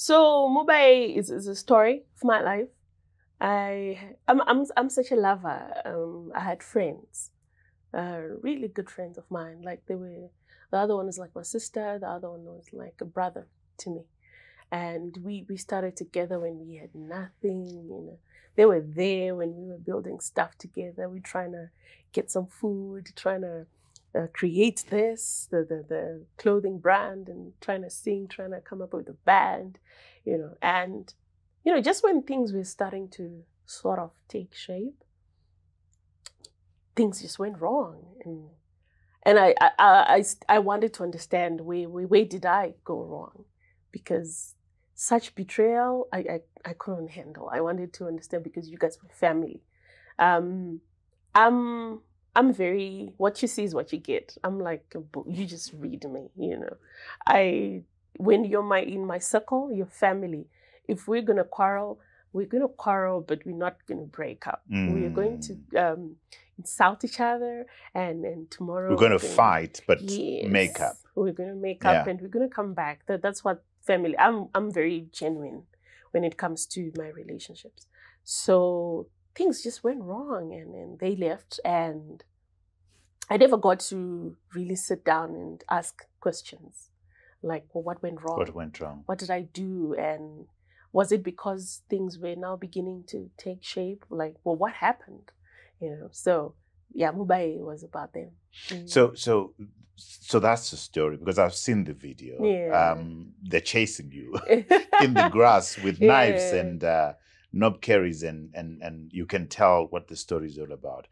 So Mubayei is, is a story of my life. I I'm I'm, I'm such a lover. Um, I had friends, uh, really good friends of mine. Like they were, the other one was like my sister. The other one was like a brother to me, and we we started together when we had nothing. You know, they were there when we were building stuff together. We trying to get some food, trying to uh, create this, the, the the clothing brand, and trying to sing, trying to come up with a band, you know, and you know, just when things were starting to sort of take shape, things just went wrong, and and I I I, I wanted to understand where, where where did I go wrong, because such betrayal I, I I couldn't handle. I wanted to understand because you guys were family. Um, I'm I'm very what you see is what you get. I'm like a book. You just read me, you know. I when you're my in my circle, your family. If we're gonna quarrel, we're gonna quarrel, but we're not gonna break up. We're going to um, insult each other, and and tomorrow We're going to gonna- fight, but make up. We're gonna make up, Yeah. and we're gonna come back. That that's what family. I'm I'm very genuine when it comes to my relationships. So things just went wrong, and and they left, and I never got to really sit down and ask questions, like, well, what went wrong? What went wrong? what did I do? And was it because things were now beginning to take shape? Like, well, what happened? You know, so yeah, Mubayei was about them. Mm. So so so that's the story because I've seen the video. Yeah. Um, they're chasing you in the grass with knives and uh, knobkerries, and and and you can tell what the story is all about.